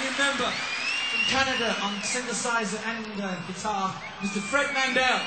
new member from Canada on synthesizer and uh, guitar, Mr. Fred Mandel.